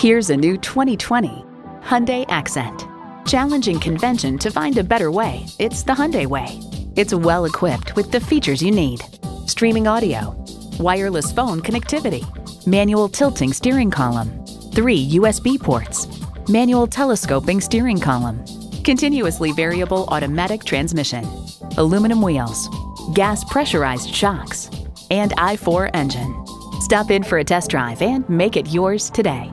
Here's a new 2020 Hyundai Accent. Challenging convention to find a better way, it's the Hyundai way. It's well equipped with the features you need. Streaming audio, wireless phone connectivity, manual tilting steering column, three USB ports, manual telescoping steering column, continuously variable automatic transmission, aluminum wheels, gas pressurized shocks, and i4 engine. Stop in for a test drive and make it yours today.